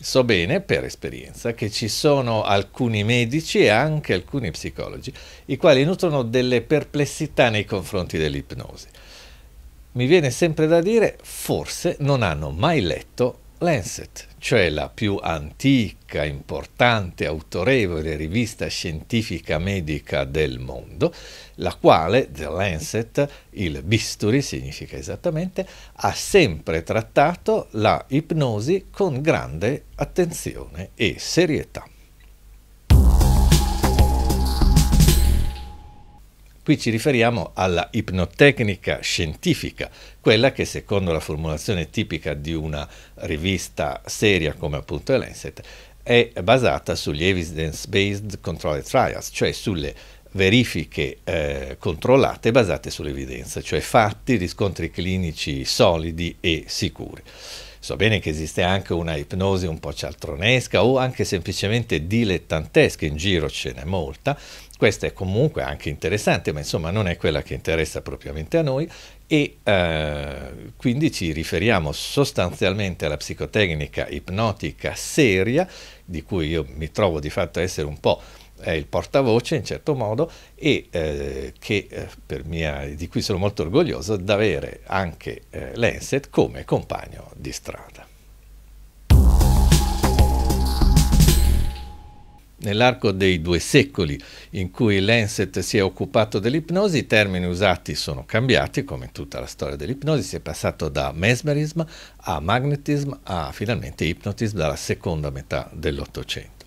So bene, per esperienza, che ci sono alcuni medici e anche alcuni psicologi i quali nutrono delle perplessità nei confronti dell'ipnosi. Mi viene sempre da dire, forse non hanno mai letto Lancet, cioè la più antica, importante, autorevole rivista scientifica medica del mondo, la quale, The Lancet, il bisturi significa esattamente, ha sempre trattato la ipnosi con grande attenzione e serietà. Qui ci riferiamo alla ipnotecnica scientifica, quella che secondo la formulazione tipica di una rivista seria come appunto Lancet è basata sugli evidence-based controlled trials, cioè sulle verifiche eh, controllate basate sull'evidenza, cioè fatti, riscontri clinici solidi e sicuri. So bene che esiste anche una ipnosi un po' cialtronesca o anche semplicemente dilettantesca, in giro ce n'è molta, questa è comunque anche interessante, ma insomma non è quella che interessa propriamente a noi e eh, quindi ci riferiamo sostanzialmente alla psicotecnica ipnotica seria, di cui io mi trovo di fatto a essere un po' eh, il portavoce in certo modo e eh, che, eh, mia, di cui sono molto orgoglioso d'avere anche eh, Lancet come compagno di strada. Nell'arco dei due secoli in cui Lancet si è occupato dell'ipnosi, i termini usati sono cambiati, come in tutta la storia dell'ipnosi, si è passato da mesmerism a magnetism a finalmente hypnotism dalla seconda metà dell'Ottocento.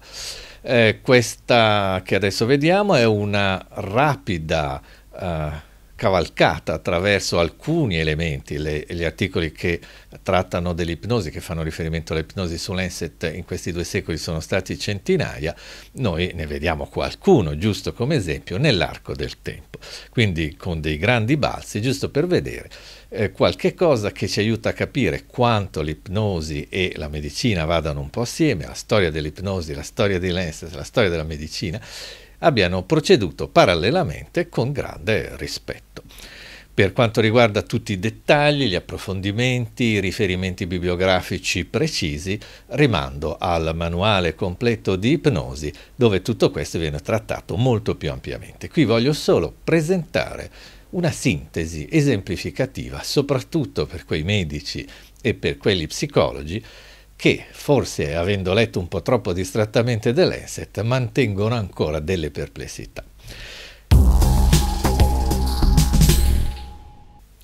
Eh, questa che adesso vediamo è una rapida eh, cavalcata attraverso alcuni elementi, le, gli articoli che trattano dell'ipnosi, che fanno riferimento all'ipnosi su Lancet in questi due secoli sono stati centinaia, noi ne vediamo qualcuno, giusto come esempio, nell'arco del tempo, quindi con dei grandi balzi, giusto per vedere eh, qualche cosa che ci aiuta a capire quanto l'ipnosi e la medicina vadano un po' assieme, la storia dell'ipnosi, la storia di Lancet, la storia della medicina, abbiano proceduto parallelamente con grande rispetto. Per quanto riguarda tutti i dettagli, gli approfondimenti, i riferimenti bibliografici precisi, rimando al manuale completo di ipnosi, dove tutto questo viene trattato molto più ampiamente. Qui voglio solo presentare una sintesi esemplificativa, soprattutto per quei medici e per quelli psicologi che, forse avendo letto un po' troppo distrattamente Lancet, mantengono ancora delle perplessità.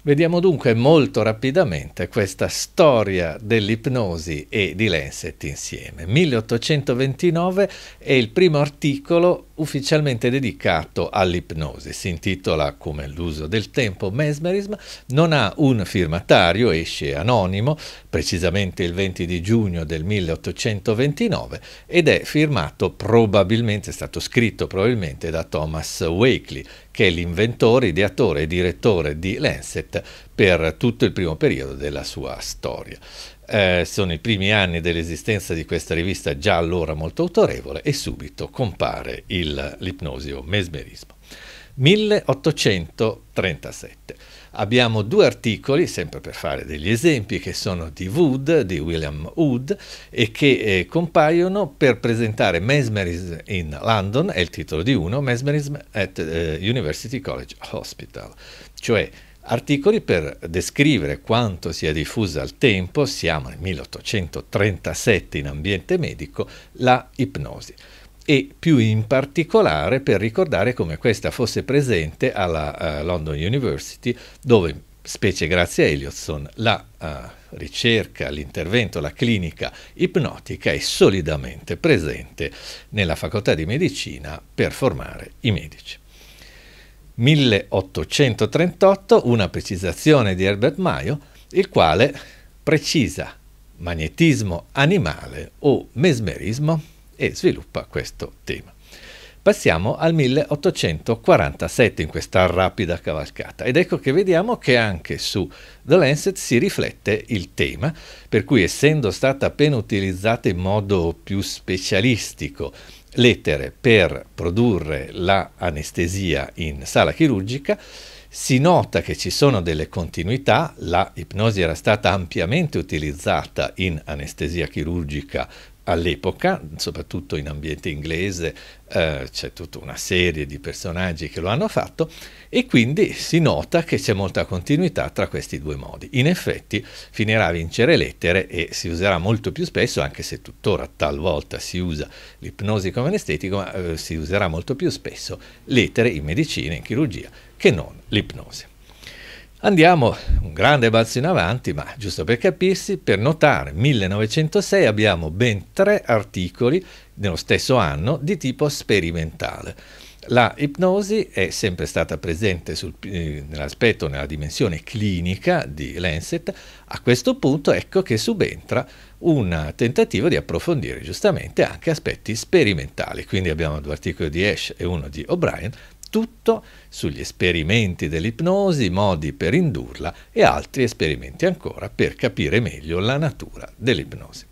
Vediamo dunque molto rapidamente questa storia dell'ipnosi e di Lancet insieme. 1829 è il primo articolo ufficialmente dedicato all'ipnosi. Si intitola, come l'uso del tempo, Mesmerism, non ha un firmatario, esce anonimo, precisamente il 20 di giugno del 1829, ed è firmato probabilmente, è stato scritto probabilmente da Thomas Wakely, che è l'inventore, ideatore e direttore di Lancet per tutto il primo periodo della sua storia. Eh, sono i primi anni dell'esistenza di questa rivista già allora molto autorevole e subito compare l'ipnosi o mesmerismo. 1837. Abbiamo due articoli, sempre per fare degli esempi, che sono di Wood, di William Wood, e che eh, compaiono per presentare Mesmerism in London, è il titolo di uno, Mesmerism at uh, University College Hospital, cioè articoli per descrivere quanto sia diffusa al tempo, siamo nel 1837 in ambiente medico, la ipnosi e più in particolare per ricordare come questa fosse presente alla uh, London University dove specie grazie a Eliotson la uh, ricerca, l'intervento, la clinica ipnotica è solidamente presente nella facoltà di medicina per formare i medici. 1838 una precisazione di Herbert Mayo, il quale precisa magnetismo animale o mesmerismo e sviluppa questo tema. Passiamo al 1847 in questa rapida cavalcata ed ecco che vediamo che anche su The Lancet si riflette il tema, per cui essendo stata appena utilizzata in modo più specialistico lettere per produrre l'anestesia in sala chirurgica, si nota che ci sono delle continuità, la ipnosi era stata ampiamente utilizzata in anestesia chirurgica all'epoca, soprattutto in ambiente inglese, eh, c'è tutta una serie di personaggi che lo hanno fatto e quindi si nota che c'è molta continuità tra questi due modi. In effetti finirà a vincere l'etere e si userà molto più spesso, anche se tuttora talvolta si usa l'ipnosi come anestetico, ma eh, si userà molto più spesso l'etere in medicina, in chirurgia, che non l'ipnosi. Andiamo un grande balzo in avanti, ma giusto per capirsi, per notare 1906 abbiamo ben tre articoli nello stesso anno di tipo sperimentale. La ipnosi è sempre stata presente eh, nell'aspetto, nella dimensione clinica di Lancet, a questo punto ecco che subentra un tentativo di approfondire giustamente anche aspetti sperimentali, quindi abbiamo due articoli di Ash e uno di O'Brien tutto sugli esperimenti dell'ipnosi, modi per indurla e altri esperimenti ancora per capire meglio la natura dell'ipnosi.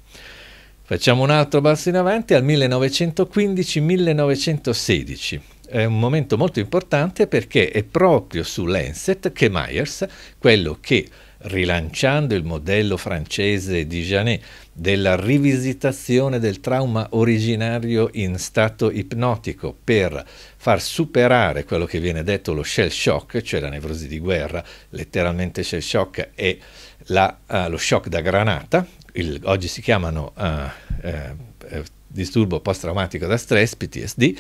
Facciamo un altro balzo in avanti al 1915-1916. È un momento molto importante perché è proprio su Lancet che Myers, quello che rilanciando il modello francese di Janet della rivisitazione del trauma originario in stato ipnotico per far superare quello che viene detto lo shell shock, cioè la nevrosi di guerra, letteralmente shell shock è la, uh, lo shock da granata, il, oggi si chiamano uh, uh, disturbo post-traumatico da stress, PTSD,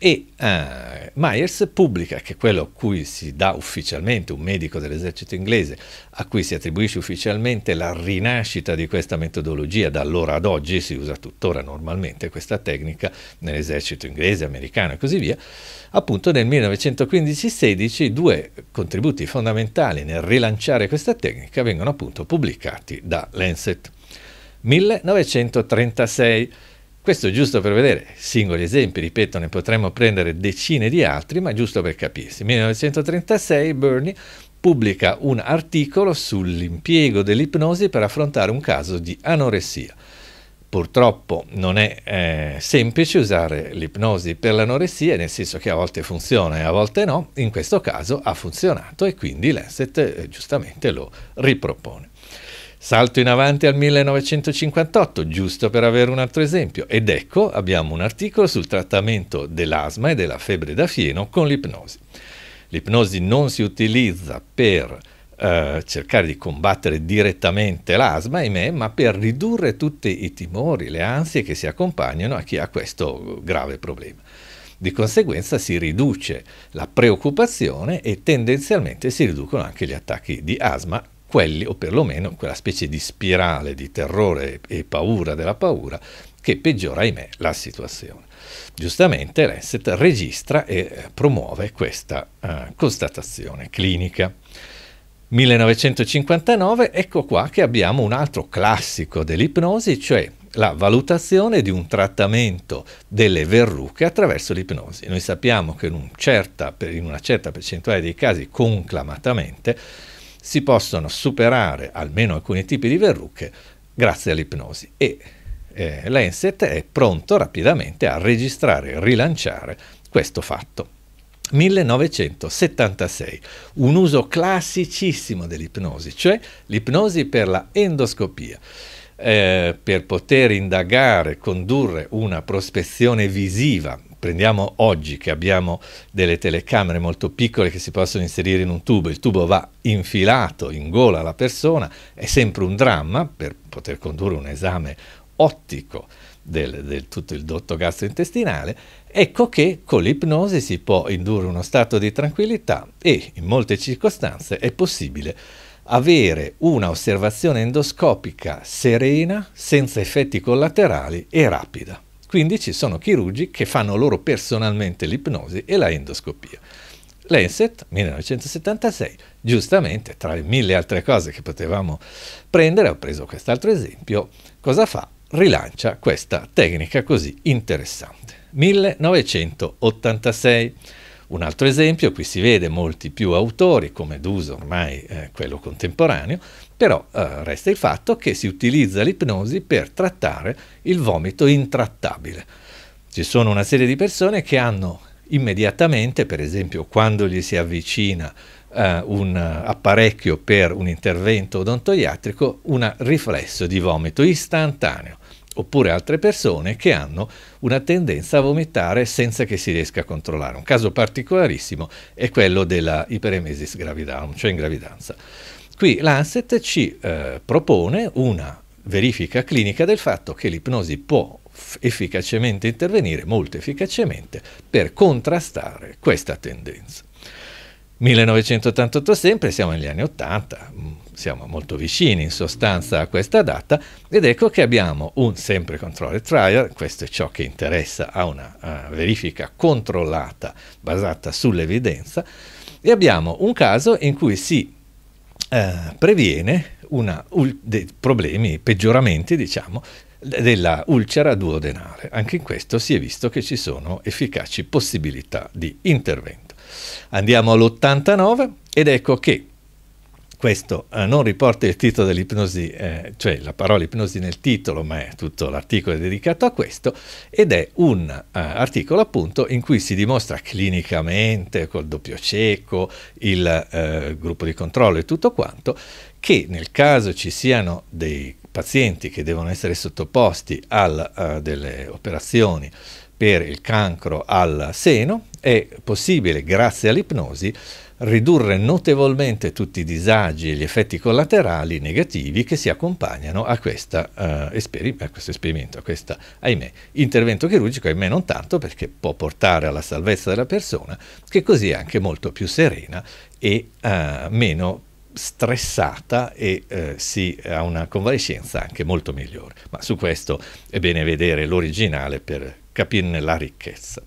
e uh, Myers pubblica, che quello a cui si dà ufficialmente, un medico dell'esercito inglese, a cui si attribuisce ufficialmente la rinascita di questa metodologia, da allora ad oggi si usa tuttora normalmente questa tecnica nell'esercito inglese, americano e così via, appunto nel 1915-16 due contributi fondamentali nel rilanciare questa tecnica vengono appunto pubblicati da Lancet. 1936 questo giusto per vedere singoli esempi, ripeto, ne potremmo prendere decine di altri, ma giusto per capirsi. 1936 Bernie pubblica un articolo sull'impiego dell'ipnosi per affrontare un caso di anoressia. Purtroppo non è eh, semplice usare l'ipnosi per l'anoressia, nel senso che a volte funziona e a volte no, in questo caso ha funzionato e quindi l'Asset eh, giustamente lo ripropone. Salto in avanti al 1958, giusto per avere un altro esempio, ed ecco abbiamo un articolo sul trattamento dell'asma e della febbre da fieno con l'ipnosi. L'ipnosi non si utilizza per eh, cercare di combattere direttamente l'asma, ahimè, ma per ridurre tutti i timori, le ansie che si accompagnano a chi ha questo grave problema. Di conseguenza si riduce la preoccupazione e tendenzialmente si riducono anche gli attacchi di asma quelli, o perlomeno quella specie di spirale di terrore e paura della paura che peggiora, ahimè, la situazione. Giustamente l'Esset registra e promuove questa uh, constatazione clinica. 1959, ecco qua che abbiamo un altro classico dell'ipnosi, cioè la valutazione di un trattamento delle verruche attraverso l'ipnosi. Noi sappiamo che in, un certa, in una certa percentuale dei casi conclamatamente si possono superare almeno alcuni tipi di verruche grazie all'ipnosi e eh, Lancet è pronto rapidamente a registrare e rilanciare questo fatto. 1976, un uso classicissimo dell'ipnosi, cioè l'ipnosi per la endoscopia. Eh, per poter indagare, condurre una prospezione visiva prendiamo oggi che abbiamo delle telecamere molto piccole che si possono inserire in un tubo, il tubo va infilato in gola alla persona, è sempre un dramma per poter condurre un esame ottico del, del tutto il dotto gastrointestinale, ecco che con l'ipnosi si può indurre uno stato di tranquillità e in molte circostanze è possibile avere una osservazione endoscopica serena, senza effetti collaterali e rapida. Quindi ci sono chirurgi che fanno loro personalmente l'ipnosi e la endoscopia. Lancet, 1976, giustamente, tra le mille altre cose che potevamo prendere, ho preso quest'altro esempio, cosa fa? Rilancia questa tecnica così interessante. 1986. Un altro esempio, qui si vede molti più autori, come d'uso ormai eh, quello contemporaneo, però eh, resta il fatto che si utilizza l'ipnosi per trattare il vomito intrattabile. Ci sono una serie di persone che hanno immediatamente, per esempio quando gli si avvicina eh, un apparecchio per un intervento odontoiatrico, un riflesso di vomito istantaneo oppure altre persone che hanno una tendenza a vomitare senza che si riesca a controllare. Un caso particolarissimo è quello della iperemesis gravidanum, cioè in gravidanza. Qui l'Anset ci eh, propone una verifica clinica del fatto che l'ipnosi può efficacemente intervenire, molto efficacemente, per contrastare questa tendenza. 1988 sempre, siamo negli anni 80, mm, siamo molto vicini in sostanza a questa data ed ecco che abbiamo un sempre controlled trial, questo è ciò che interessa a una uh, verifica controllata basata sull'evidenza e abbiamo un caso in cui si uh, previene una, problemi, peggioramenti diciamo, della ulcera duodenale. Anche in questo si è visto che ci sono efficaci possibilità di intervento. Andiamo all'89 ed ecco che questo eh, non riporta il titolo dell'ipnosi, eh, cioè la parola ipnosi nel titolo, ma è tutto l'articolo dedicato a questo, ed è un eh, articolo appunto in cui si dimostra clinicamente, col doppio cieco, il eh, gruppo di controllo e tutto quanto, che nel caso ci siano dei pazienti che devono essere sottoposti a uh, delle operazioni per il cancro al seno, è possibile, grazie all'ipnosi, ridurre notevolmente tutti i disagi e gli effetti collaterali negativi che si accompagnano a, questa, uh, esperi- a questo esperimento, a questo, ahimè, intervento chirurgico, ahimè non tanto perché può portare alla salvezza della persona, che così è anche molto più serena e uh, meno stressata e eh, si ha una convalescenza anche molto migliore. Ma su questo è bene vedere l'originale per capirne la ricchezza.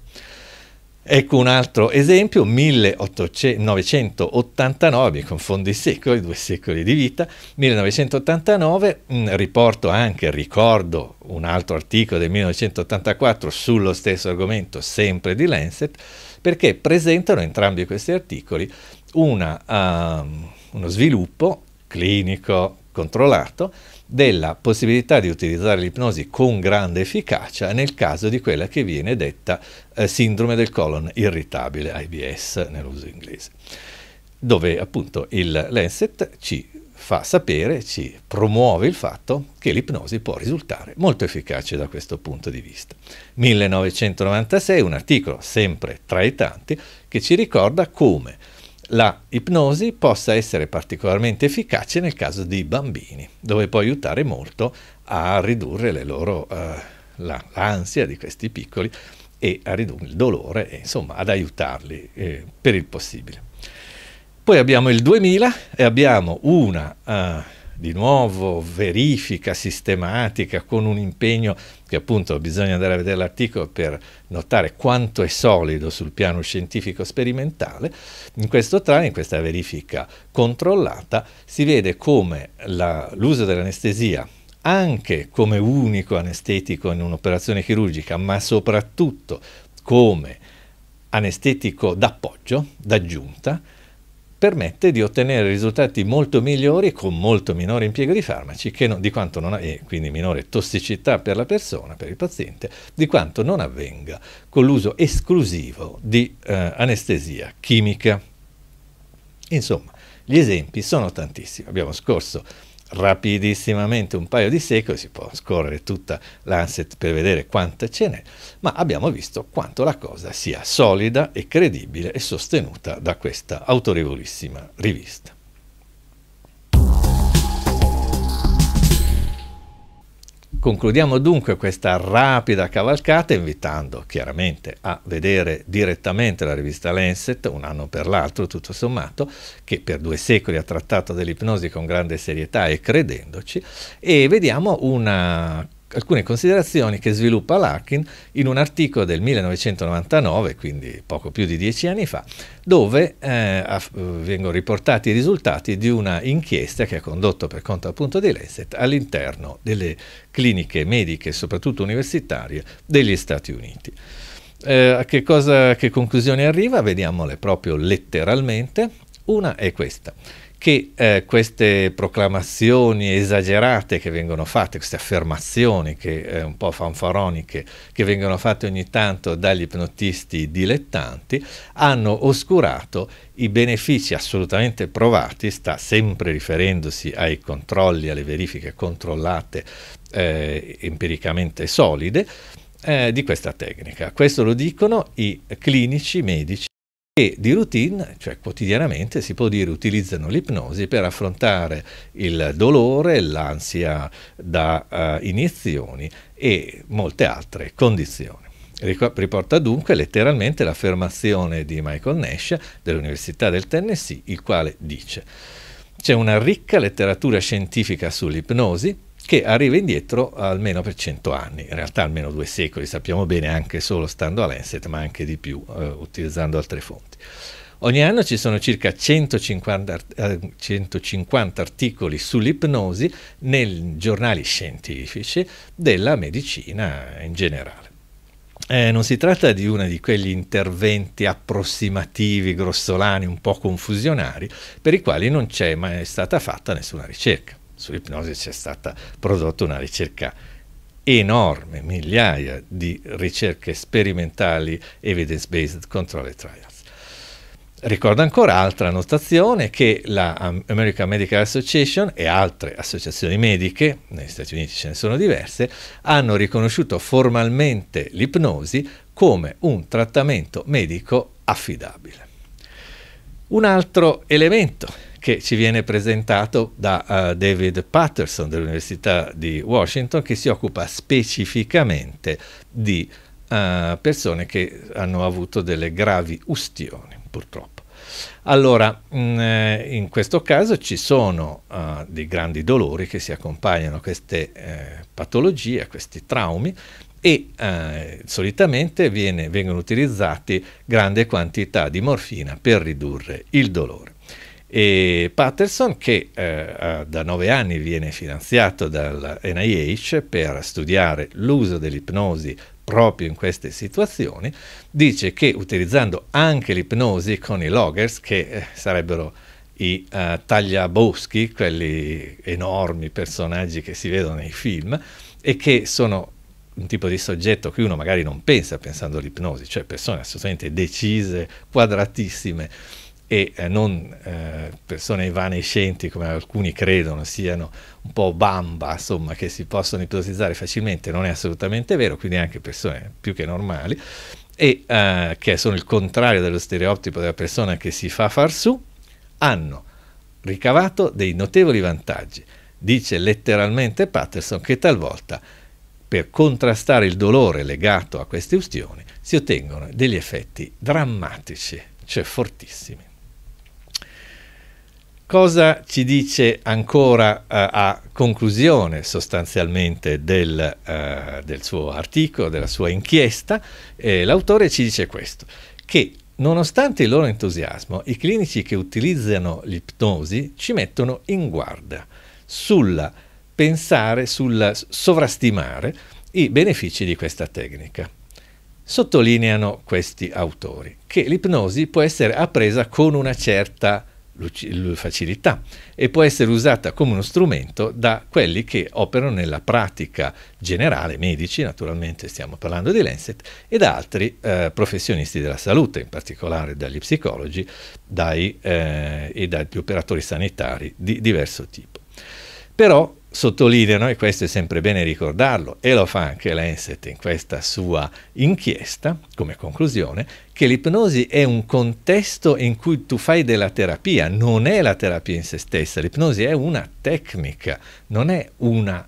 Ecco un altro esempio, 1989, mi confondo i secoli, due secoli di vita, 1989, mh, mm, riporto anche, ricordo un altro articolo del 1984 sullo stesso argomento, sempre di Lancet, perché presentano entrambi questi articoli una, uh, uno sviluppo clinico controllato della possibilità di utilizzare l'ipnosi con grande efficacia nel caso di quella che viene detta eh, sindrome del colon irritabile, IBS nell'uso inglese, dove appunto il Lancet ci fa sapere, ci promuove il fatto che l'ipnosi può risultare molto efficace da questo punto di vista. 1996, un articolo sempre tra i tanti che ci ricorda come la ipnosi possa essere particolarmente efficace nel caso di bambini, dove può aiutare molto a ridurre loro, la, l'ansia di questi piccoli e a ridurre il dolore e insomma ad aiutarli eh, per il possibile. Poi abbiamo il 2000 e abbiamo una uh, di nuovo verifica sistematica con un impegno che appunto bisogna andare a vedere l'articolo per notare quanto è solido sul piano scientifico sperimentale. In questo trano, in questa verifica controllata, si vede come l'uso dell'anestesia anche come unico anestetico in un'operazione chirurgica, ma soprattutto come anestetico d'appoggio, d'aggiunta, permette di ottenere risultati molto migliori con molto minore impiego di farmaci non, di quanto non, e quindi minore tossicità per la persona, per il paziente, di quanto non avvenga con l'uso esclusivo di eh, anestesia chimica. Insomma, gli esempi sono tantissimi. Abbiamo scorso rapidissimamente un paio di secoli, si può scorrere tutta l'Anset per vedere quanta ce n'è, ma abbiamo visto quanto la cosa sia solida e credibile e sostenuta da questa autorevolissima rivista. Concludiamo dunque questa rapida cavalcata invitando chiaramente a vedere direttamente la rivista Lancet, un anno per l'altro tutto sommato, che per due secoli ha trattato dell'ipnosi con grande serietà e credendoci, e vediamo una alcune considerazioni che sviluppa Larkin in un articolo del 1999, quindi poco più di dieci anni fa, dove eh, vengono riportati i risultati di una inchiesta che ha condotto per conto appunto di Lancet all'interno delle cliniche mediche, soprattutto universitarie, degli Stati Uniti. Eh, a che, cosa, che conclusioni arriva? Vediamole proprio letteralmente. Una è questa che eh, queste proclamazioni esagerate che vengono fatte, queste affermazioni che, eh, un po' fanfaroniche che vengono fatte ogni tanto dagli ipnotisti dilettanti, hanno oscurato i benefici assolutamente provati, sta sempre riferendosi ai controlli, alle verifiche controllate eh, empiricamente solide, eh, di questa tecnica. Questo lo dicono i clinici medici che di routine, cioè quotidianamente, si può dire utilizzano l'ipnosi per affrontare il dolore, l'ansia da uh, iniezioni e molte altre condizioni. Riporta dunque letteralmente l'affermazione di Michael Nash dell'Università del Tennessee, il quale dice c'è una ricca letteratura scientifica sull'ipnosi, che arriva indietro almeno per cento anni, in realtà almeno due secoli, sappiamo bene anche solo stando a Lancet, ma anche di più eh, utilizzando altre fonti. Ogni anno ci sono circa 150, eh, 150 articoli sull'ipnosi nei giornali scientifici della medicina in generale. Eh, non si tratta di uno di quegli interventi approssimativi, grossolani, un po' confusionari, per i quali non c'è mai stata fatta nessuna ricerca sull'ipnosi c'è stata prodotta una ricerca enorme, migliaia di ricerche sperimentali evidence-based control trials. Ricordo ancora altra notazione che la American Medical Association e altre associazioni mediche, negli Stati Uniti ce ne sono diverse, hanno riconosciuto formalmente l'ipnosi come un trattamento medico affidabile. Un altro elemento che ci viene presentato da uh, David Patterson dell'Università di Washington che si occupa specificamente di uh, persone che hanno avuto delle gravi ustioni purtroppo. Allora, mm, eh, in questo caso ci sono uh, dei grandi dolori che si accompagnano a queste eh, patologie, a questi traumi e eh, solitamente viene, vengono utilizzati grandi quantità di morfina per ridurre il dolore. E Patterson, che eh, da nove anni viene finanziato dal NIH per studiare l'uso dell'ipnosi proprio in queste situazioni, dice che utilizzando anche l'ipnosi con i loggers, che eh, sarebbero i uh, tagliaboschi, quelli enormi personaggi che si vedono nei film, e che sono un tipo di soggetto cui uno magari non pensa pensando all'ipnosi, cioè persone assolutamente decise, quadratissime, e eh, non eh, persone evanescenti come alcuni credono siano un po' bamba, insomma, che si possono ipotizzare facilmente, non è assolutamente vero, quindi anche persone più che normali, e eh, che sono il contrario dello stereotipo della persona che si fa far su, hanno ricavato dei notevoli vantaggi. Dice letteralmente Patterson che talvolta per contrastare il dolore legato a queste ustioni si ottengono degli effetti drammatici, cioè fortissimi. Cosa ci dice ancora uh, a conclusione sostanzialmente del, uh, del, suo articolo, della sua inchiesta? Eh, l'autore ci dice questo, che nonostante il loro entusiasmo, i clinici che utilizzano l'ipnosi ci mettono in guardia sul pensare, sul sovrastimare i benefici di questa tecnica. Sottolineano questi autori che l'ipnosi può essere appresa con una certa facilità e può essere usata come uno strumento da quelli che operano nella pratica generale, medici naturalmente stiamo parlando di Lancet, e da altri eh, professionisti della salute, in particolare dagli psicologi dai, eh, e dagli operatori sanitari di diverso tipo. Però sottolineano, e questo è sempre bene ricordarlo, e lo fa anche Lancet in questa sua inchiesta, come conclusione, che l'ipnosi è un contesto in cui tu fai della terapia, non è la terapia in se stessa, l'ipnosi è una tecnica, non è una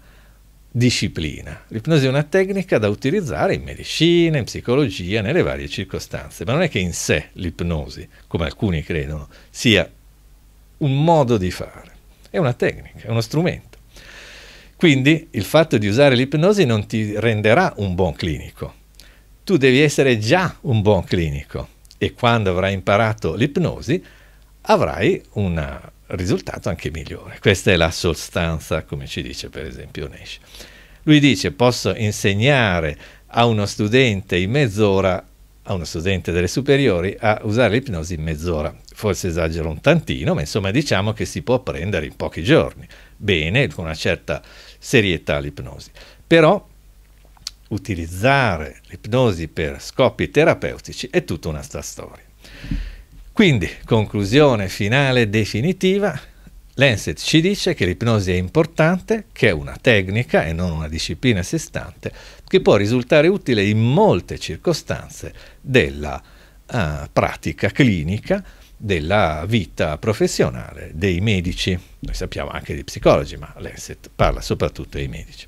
disciplina. L'ipnosi è una tecnica da utilizzare in medicina, in psicologia, nelle varie circostanze, ma non è che in sé l'ipnosi, come alcuni credono, sia un modo di fare, è una tecnica, è uno strumento. Quindi il fatto di usare l'ipnosi non ti renderà un buon clinico. Tu devi essere già un buon clinico e quando avrai imparato l'ipnosi avrai un risultato anche migliore. Questa è la sostanza, come ci dice per esempio Nash. Lui dice posso insegnare a uno studente in mezz'ora a uno studente delle superiori a usare l'ipnosi in mezz'ora. Forse esagero un tantino, ma insomma diciamo che si può prendere in pochi giorni. Bene, con una certa serietà l'ipnosi. Però utilizzare l'ipnosi per scopi terapeutici è tutta un'altra storia. Quindi, conclusione finale definitiva, Lancet ci dice che l'ipnosi è importante, che è una tecnica e non una disciplina a sé stante, che può risultare utile in molte circostanze della uh, pratica clinica, della vita professionale dei medici. Noi sappiamo anche di psicologi, ma Lancet parla soprattutto dei medici.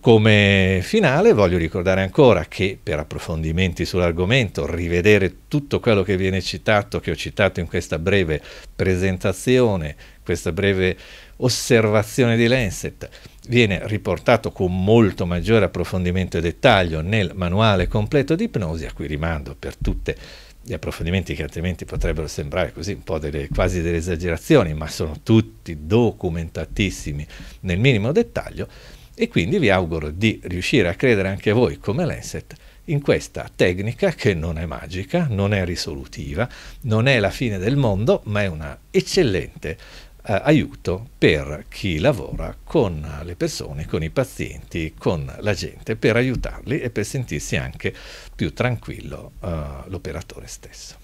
Come finale voglio ricordare ancora che per approfondimenti sull'argomento, rivedere tutto quello che viene citato, che ho citato in questa breve presentazione, questa breve osservazione di Lancet, viene riportato con molto maggiore approfondimento e dettaglio nel manuale completo di ipnosi, a cui rimando per tutti gli approfondimenti che altrimenti potrebbero sembrare così un po' delle, quasi delle esagerazioni, ma sono tutti documentatissimi nel minimo dettaglio. E quindi vi auguro di riuscire a credere anche voi come Lenset in questa tecnica che non è magica, non è risolutiva, non è la fine del mondo, ma è un eccellente eh, aiuto per chi lavora con le persone, con i pazienti, con la gente, per aiutarli e per sentirsi anche più tranquillo eh, l'operatore stesso.